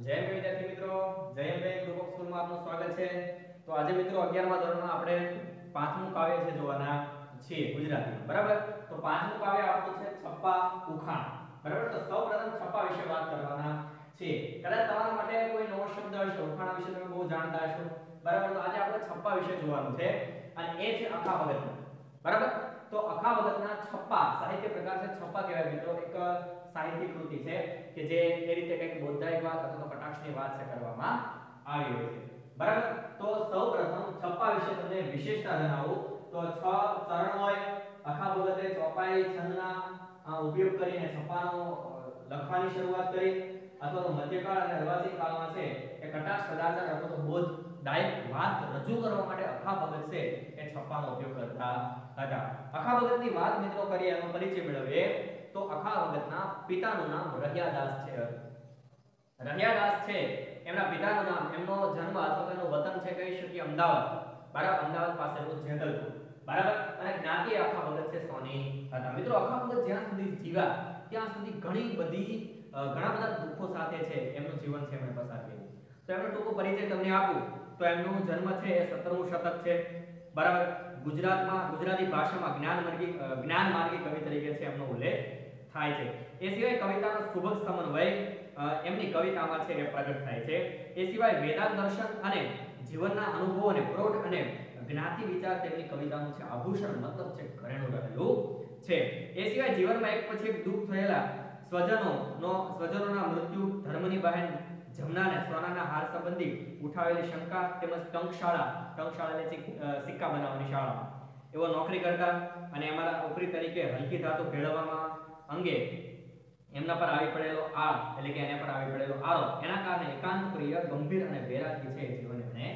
જય વિદ્યાર્થી મિત્રો. જય હિન્દ ગ્રુપ ઓફ સ્કૂલમાં આપનું સ્વાગત છે. તો આજે મિત્રો 11મા ધોરણમાં આપણે પાંચમું કાવ્ય છે જોવાના છે ગુજરાતીમાં. બરાબર? તો પાંચમું કાવ્ય આપણું છે છપ્પા ઉખાણ. બરાબર? તો સૌપ્રથમ છપ્પા વિશે વાત કરવાના છે કદાચ તમારા માટે કોઈ નવો શબ્દ હશે, ઉખાણા વિશે તમે બહુ જાણતા હશો. બરાબર? તો આજે આપણે છપ્પા વિશે જોવાનું છે. અને એ છે અખા ભગતનું. બરાબર? તો અખા ભગતના છપ્પા, સાહિત્ય પ્રકાર છે છપ્પા કહેવાય મિત્રો. એક સાહિત્યિક કૃતિ છે કે જે એ રીતે કંઈક બૌદ્ધાયિક વાત અથવા તો કટાક્ષની વાત છે કરવામાં આવી હોય છે. બરાબર? તો સૌપ્રથમ છપ્પા વિશે તમને વિશેષતા જણાવું. તો છ ચરણ હોય, અખા ભગતે ચોપાઈ, છંદના ઉપયોગ કરીને છપ્પાનો લખવાની શરૂઆત કરી. અથવા તો મધ્યકાળ અને અર્વાચીન કાળમાં છે એ કટાક્ષ સદાચાર અથવા તો બોધદાયક વાત રજૂ કરવા માટે અખા ભગત છે એ છપ્પાનો ઉપયોગ કરતા હતા. અખા ભગતની વાત મિત્રો કરીએ એનો પરિચય મેળવીએ. તો અખા વગતના પિતાનું નામ રહ્યાદાસ છે. રહ્યાદાસ છે. એમના પિતાનું નામ, એમનો જન્મ અથવા તો એનું વતન છે, કહી શકીએ અમદાવાદ. બરાબર, અમદાવાદ પાસેનું જેતલપુર બરાબર? અને જ્ઞાતિ અખા ભગત છે, સોની હતા. મિત્રો અખા ભગત જ્યાં સુધી જીવ્યા ત્યાં સુધી ઘણી બધી ઘણા બધા દુઃખો સાથે છે. એમનું જીવન છે, એમણે પસાર કર્યું. તો એમનો ટૂંકો પરિચય તમને આપું. તો એમનો જન્મ છે, એ 17મું શતક છે. બરાબર? ગુજરાતમાં, ગુજરાતી ભાષામાં જ્ઞાન માર્ગી જ્ઞાન માર્ગી કવિ તરીકે છે એમનો ઉલ્લેખ. થાય છે. એ સિવાય કવિતાનો સુભગ સમન્વય એમની કવિતામાં છે એ પ્રગટ થાય છે. એ સિવાય વેદાંત દર્શન અને જીવનના અનુભવોને પ્રૌઢ અને જ્ઞાતિ વિચાર તેમની કવિતાનું છે આભૂષણ મતલબ છે ઘરેણું રહેલું છે. એ સિવાય જીવનમાં એક પછી એક દુઃખ થયેલા સ્વજનોનો સ્વજનોના મૃત્યુ, ધર્મની બહેન જમનાને સોનાના હાર સંબંધી ઉઠાવેલી શંકા તેમજ ટંકશાળા ટંકશાળા એટલે સિક્કા બનાવવાની શાળા. એવો નોકરી કરતા અને અમારા ઉપરી તરીકે હલકી ધાતુ ભેળવવામાં અંગે એમના પર આવી પડેલો આળ, એટલે કે એના પર આવી પડેલો આરો એના કારણે એકાંત પ્રિય, ગંભીર અને વૈરાગી છે જીવન એમણે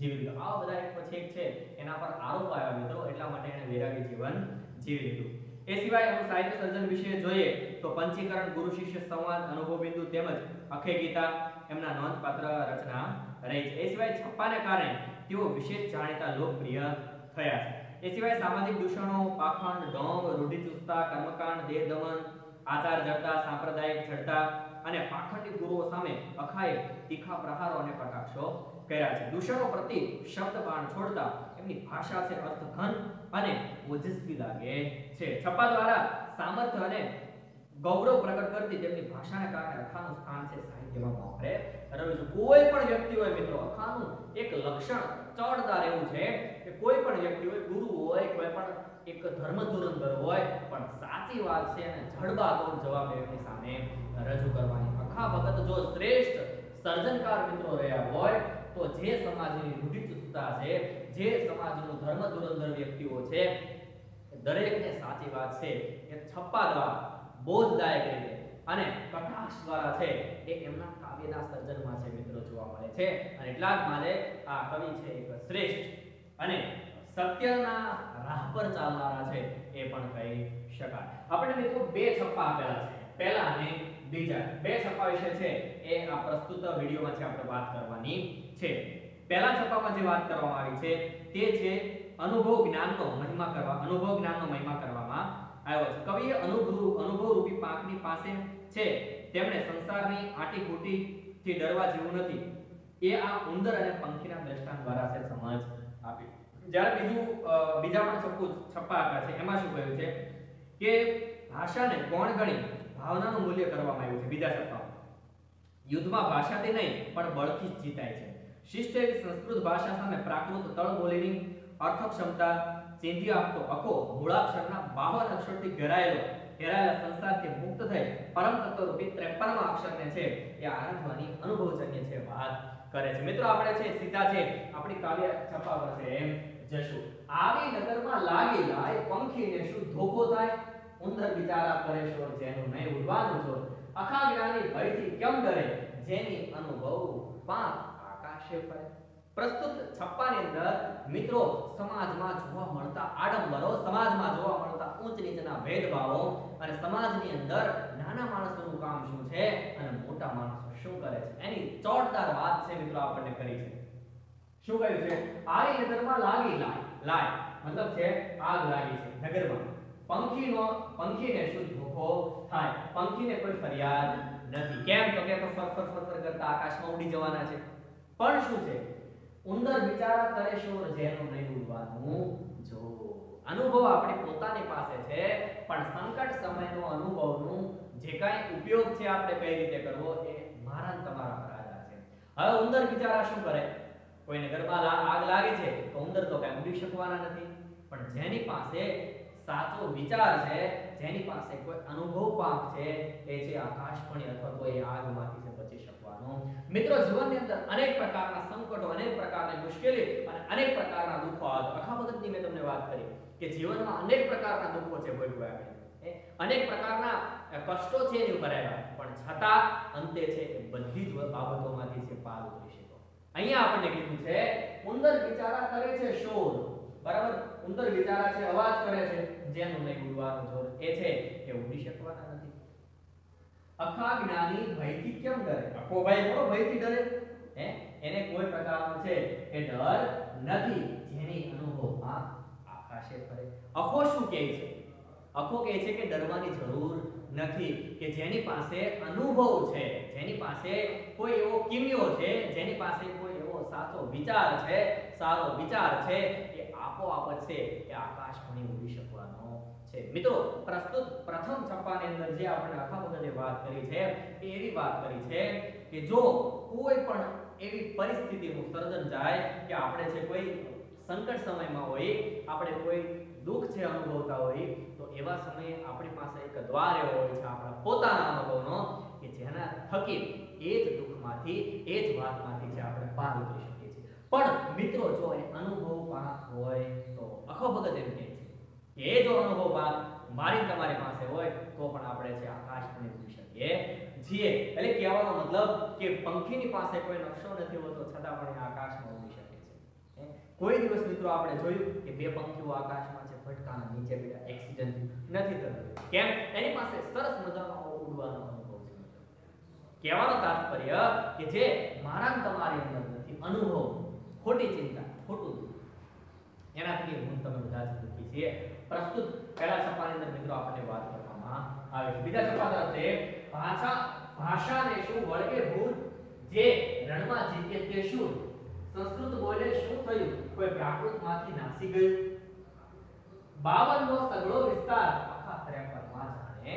જીવી લીધું. આ બધા એક પછી એક છે, એના પર આરોપ આવ્યો મિત્રો એટલા માટે એણે વૈરાગી જીવન જીવી લીધું. એ સિવાય એનું સાહિત્ય સર્જન વિશે જોઈએ તો પંચીકરણ, ગુરુ શિષ્ય સંવાદ, અનુભવ બિંદુ તેમજ અખે ગીતા એમના નોંધપાત્ર રચના રહી છે. એ સિવાય છપ્પાને કારણે તેઓ વિશેષ જાણીતા લોકપ્રિય થયા છે. એ સિવાય સામાજિક દૂષણો, પાખંડ, ઢોંગ રૂઢિચુસ્તતા કર્મકાંડ, દેહ દમન, આચાર જડતા, સાંપ્રદાયિક જડતા અને પાખંડી ગુરુઓ સામે અખાએ તીખા પ્રહારો અને કટાક્ષો કર્યા છે. દૂષણો પ્રતિ શબ્દ બાણ છોડતા એમની ભાષા છે અર્થઘન અને ઓજસ્વી લાગે છે. છપ્પા દ્વારા સામર્થ્ય અને ગૌરવ પ્રગટ કરતી તેમની ભાષાને કારણે અખાનું સ્થાન છે સાહિત્યમાં. રહ્યું છે કોઈ પણ વ્યક્તિ હોય મિત્રો, અખાનું એક લક્ષણ ચડદાર એવું છે કે કોઈ પણ વ્યક્તિ હોય, ગુરુ હોય, કોઈ પણ એક ધર્મ ધુરંધર હોય, પણ સાચી વાત છે અને જડબાતોડ જવાબ એમની સામે રજૂ કરવાની. અખા ભગત જો શ્રેષ્ઠ સર્જનકાર મિત્રો રહ્યા હોય, તો જે સમાજની રૂઢિચુસ્તતા છે, જે સમાજનો ધર્મ ધુરંધર વ્યક્તિઓ છે દરેકને સાચી વાત છે. એ છપ્પા દ્વારા બોધદાયક રીતે. અને પ્રકાશ દ્વારા છે એ એમના કાવ્યના સર્જનમાં છે મિત્રો જોવા મળે છે. અને એટલા જ માટે આ કવિ છે એક શ્રેષ્ઠ. અને સત્યના રાહ પર ચાલનારા છે એ પણ કહી શકાય. આપણે મિત્રો બે છપ્પા આપેલા છે. પહેલા અને બીજા. બે છપ્પા વિશે છે એ આ પ્રસ્તુત વિડીયોમાં છે આપણે વાત કરવાની છે. પહેલા છપ્પામાં જે વાત કરવામાં આવી છે તે છે અનુભવ જ્ઞાનનો મહિમા કરવા, અનુભવ જ્ઞાનનો મહિમા કરવામાં આવ્યો છે. કવિએ અનુભવ અનુભવ રૂપી પાકની પાસે છે. તેમણે સંસારની આટી ઘૂંટી થી ડરવા જેવું નથી. એ આ ઉંદર અને પંખીના દ્રષ્ટાંત દ્વારા છે સમજ આપી. જ્યારે બીજું બીજા પણ છપ્પું, છપ્પા આપ્યા છે. એમાં શું કહ્યું છે? કે ભાષાને કોણ ગણી ભાવનાનું મૂલ્ય કરવામાં આવ્યું છે બીજા છપ્પામાં. યુદ્ધમાં ભાષાથી નહીં, પણ બળથી જ જીતાય છે. શિષ્ટ એવી સંસ્કૃત ભાષા સામે પ્રાકૃત તળ બોલીની અર્થક્ષમતા ચીંધી આપતો. અકો મૂળાક્ષરના બાવન અક્ષરથી ઘેરાયેલો, ઘેરાયેલા સંસારથી મુક્ત થઈ પરમ તત્વ રૂપી 53 અક્ષરને છે એ આનંદવાની અનુભવજન્ય છે વાત કરે છે. મિત્રો, આપણે છે સીધા છે, આપણી કાવ્ય છપાવર છે. એમ જશું. આવી નગરમાં લાગી લાય પંખીને શું ધોકો થાય? ઉંદર બિચારા કરે શો જેનું નહીં ઉડવાનું છો અખા જ્ઞાની ભયથી કેમ ડરે? જેની અનુભવ પાંખ આકાશે ફરે. પ્રસ્તુત છપ્પાની અંદર મિત્રો સમાજમાં જોવા મળતા આડંબરો, સમાજમાં જોવા મળતા ઊંચ નીચના ભેદભાવો અને સમાજની અંદર નાના માણસોનું કામ શું છે અને મોટા માણસો શું કરે છે? એની ચોટદાર વાત છે મિત્રો આપણને કરી છે. શું કહ્યું છે? આરી નગરમાં લાગી લાય લાય. મતલબ છે આગ લાગી છે, નગરમાં. પંખીનો, પંખીને શું ધોખો થાય. પંખીને કોઈ ફરિયાદ નથી. કેમ? તો કે તો ફર ફર કરતા આકાશમાં ઉડી જવાના છે. પણ શું છે? ઉંદર બિચારા કરે શોર જેનું નહીં ઉડવાનું? જો અનુભવ આપણી પોતાની પાસે છે, પણ સંકટ સમયનો અનુભવનું જે કાંઈ ઉપયોગ છે આપણે કઈ રીતે કરવો એ મારા તમારા પર છે. હવે ઉંદર બિચારા શું કરે? કોઈને ઘરમાં આગ લાગે છે, તો ઉંદર તો કાંઈ ઉડી શકવાના નથી. પણ જેની પાસે સાચો વિચાર છે, જેની પાસે કોઈ અનુભવ પાક છે, એ છે આકાશવાણી અથવા કોઈ આગમાંથી છે બચી મિત્રો, જીવનની અંદર અનેક પ્રકારના સંકટો, અનેક પ્રકારની મુશ્કેલી અને અનેક પ્રકારના દુઃખો આખા મગજની મેં તમને વાત કરી કે જીવનમાં અનેક પ્રકારના દુઃખો છે ભોગવ્યા આપણે. અનેક પ્રકારના કષ્ટો છે એની ઉપર આવ્યા. પણ છતાં અંતે છે એ બધી જ બાબતોમાંથી છે પાર ઉતરી શકો અહીંયા આપણને કીધું છે, ઉંદર વિચારા કરે છે શોર. બરાબર? ઉંદર વિચારા છે અવાજ કરે છે. જેનું નહીં ઉડવાનું જોર. એ છે એ ઉડી શકવાના નથી. અખા જ્ઞાની ભયથી કેમ ડરે? અખો ભાઈ થોડો ભયથી ડરે. હે? એને કોઈ પ્રકારનો છે એ ડર નથી જેની અનુભવમાં આકાશે ફરે. અખો શું કહે છે? અખો કહે છે કે ડરવાની જરૂર નથી કે જેની પાસે અનુભવ છે જેની પાસે કોઈ એવો કિમિયો છે જેની પાસે કોઈ એવો સાચો વિચાર છે સારો વિચાર છે એ આપોઆપ છે કે આકાશ ભણી મિત્રો, પ્રસ્તુત પ્રથમ છપ્પાની અંદર જે આપણે આખા વખતે વાત કરી છે, એ એવી વાત કરી છે કે જો કોઈ પણ એવી પરિસ્થિતિનું સર્જન જાય કે આપણે છે કોઈ સંકટ સમયમાં હોય, આપણે કોઈ દુઃખ છે અનુભવતા હોય, તો એવા સમયે આપણી પાસે એક દ્વાર એવો હોય છે આપણા પોતાના અનુભવનો કે જેના થકી એ જ દુઃખમાંથી, એ જ વાતમાંથી છે આપણે પાર ઉતરી શકીએ છીએ. પણ મિત્રો, જો એ અનુભવ પાક હોય તો અખો ભગત એમ કહે છે. એ જો અનુભવ બાદ મારી તમારી પાસે હોય, તો પણ આપણે છે આકાશ પણ ઉડી શકીએ છીએ. એટલે કહેવાનો મતલબ કે પંખીની પાસે કોઈ નકશો નથી હોતો, છતાં પણ આકાશમાં ઉડી શકે છે. કોઈ દિવસ મિત્રો આપણે જોયું કે બે પંખીઓ આકાશમાં છે ભટકાના નીચે બેઠા એક્સિડન્ટ નથી થતો કેમ? એની પાસે સરસ મજાનો ઉડવાનો અનુભવ છે કહેવાનો તાત્પર્ય કે જે મારા તમારી અંદર નથી, અનુભવ, ખોટી ચિંતા, ખોટું એનાથી હું તમે બધા જ દુઃખી છીએ. પ્રસ્તુત પહેલા સપાની અંદર મિત્રો આપણને વાત કરવામાં આવે છે. બીજા છપ્પા તરફ છે ભાષા ભાષાને શું વળગે ભૂલ, જે રણમાં જીતે તે શું? સંસ્કૃત બોલે શું થયું? કોઈ પ્રાકૃતમાંથી નાસી ગયું? બાવનનો સગળો વિસ્તાર, આખા 53 માં જાણે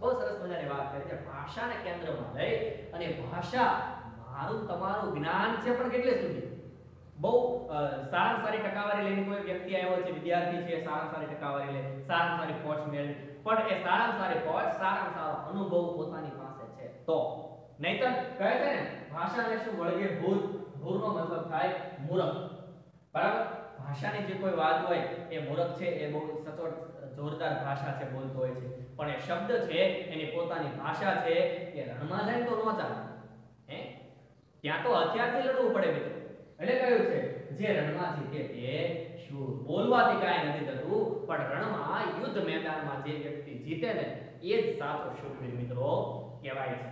બહુ સરસ મજાની વાત કરી છે. ભાષાને કેન્દ્રમાં લઈ અને ભાષા મારું તમારું જ્ઞાન છે પણ કેટલે સુધી? બહુ સારા સારી ટકાવારી લઈને કોઈ વ્યક્તિ આવ્યો છે, વિદ્યાર્થી છે સારા સારી ટકાવારી લે સારા સારી પોસ્ટ મેળવી, પણ એ સારા સારી પોસ્ટ સારા સારો અનુભવ પોતાની પાસે છે. તો, નહીતર કહે છે ને ભાષાને શું વળગે ભૂર ભૂરનો મતલબ થાય મૂરખ. બરાબર? ભાષાની જે કોઈ વાત હોય, એ મૂરખ છે, એ બહુ સચોટ, જોરદાર ભાષા છે, બોલતો હોય છે. પણ એ શબ્દ છે, એની પોતાની ભાષા છે, એ રણમાં જાય તો ન ચાલે. હે? ત્યાં તો હથિયારથી લડવું પડે મિત્રો. એટલે કહ્યું છે, જે રણમાં જીતે તે શૂર બોલવાથી કાંઈ નથી થતું, પણ રણમાં યુદ્ધ મેદાનમાં જે વ્યક્તિ જીતે ને, એ જ સાચો શૂરવીર મિત્રો કહેવાય છે.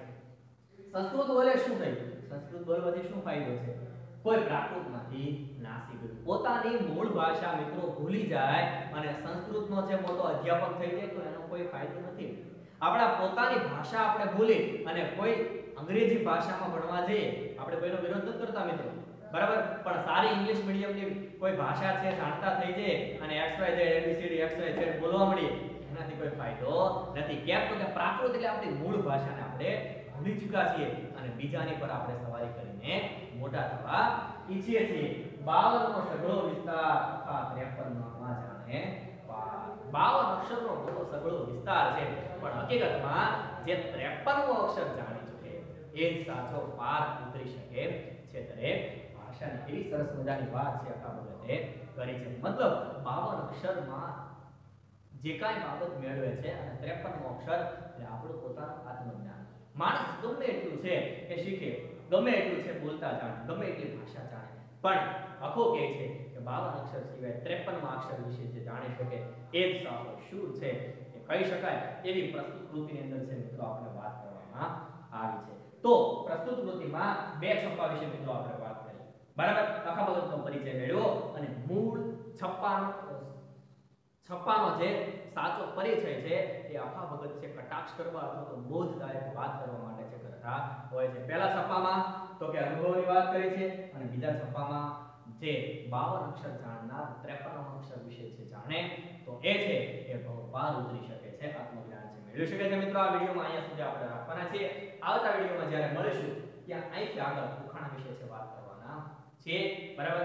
સંસ્કૃત બોલે શું થયું સંસ્કૃત બોલવાથી શું ફાયદો છે? કોઈ પ્રાકૃતમાંથી નાસી ગયું. પોતાની મૂળ ભાષા મિત્રો ભૂલી જાય અને સંસ્કૃતનો જે મોટો અધ્યાપક થઈ જાય તો એનો કોઈ ફાયદો નથી. આપણા પોતાની ભાષા આપણે ભૂલી અને કોઈ અંગ્રેજી ભાષામાં ભણવા જઈએ, આપણે કોઈનો વિરોધ નથી કરતા મિત્રો. બરાબર? પણ સારી ઇંગ્લિશ મીડિયમની કોઈ ભાષા છે, જાણતા થઈ જાય અને X Y Z A B C D X Y Z બોલવા મળીએ એનાથી કોઈ ફાયદો નથી. કેમ તો કે પ્રાકૃત એટલે આપણી મૂળ ભાષાને આપણે ભૂલી ચૂક્યા છીએ અને બીજાની પર આપણે સવારી કરીને મોટા થવા ઈચ્છીએ છીએ. બાવનનો સઘળો વિસ્તાર આખા 53 માં જાણે બાવન અક્ષરનો મોટો સઘળો વિસ્તાર છે, પણ હકીકતમાં જે 53મો અક્ષર જાણી ચૂકે, એ જ સાચો પાર ઉતરી શકે છે દરેક ભાષાની એવી સરસ મજાની વાત છે આખા બાબતે કરી છે. મતલબ બાવન અક્ષરમાં જે કાંઈ બાબત મેળવે છે અને 53મો અક્ષર એટલે આપણું પોતાનું આત્મજ્ઞાન. માણસ ગમે એટલું છે કે શીખે, ગમે એટલું છે બોલતા જાણે, ગમે એટલી ભાષા જાણે. પણ આખો કહે છે કે બાવન અક્ષર સિવાય 53મા અક્ષર વિશે જે જાણી શકે, એ જ સાચો શું છે એ કહી શકાય એવી પ્રસ્તુત કૃતિની અંદર છે મિત્રો આપણે વાત કરવામાં આવી છે. તો પ્રસ્તુત કૃતિમાં બે છપ્પા વિશે મિત્રો આપણે બરાબર? આખા ભગતનો પરિચય મેળવ્યો અને મૂળ છપ્પાનો છપ્પાનો જે સાચો પરિચય છે એ આખા ભગત છે કટાક્ષ કરવા અથવા તો બોધદાયક વાત કરવા માટે છે કરતા હોય છે. પહેલા છપ્પામાં તો કે અનુભવની વાત કરી છે અને બીજા છપ્પામાં જે 52 અક્ષર જાણનાર 53 અક્ષર વિશે છે જાણે તો એ છે એ પાર ઉતરી શકે છે, આત્મજ્ઞાન છે. મેળવી શકે છે મિત્રો આ વિડીયોમાં? અહીંયા સુધી આપણે રાખવાના છીએ. આવતા વિડીયોમાં જ્યારે મળીશું, ત્યાં અહીંથી આગળ ઉખાણા વિશે છે વાત છે બરાબર?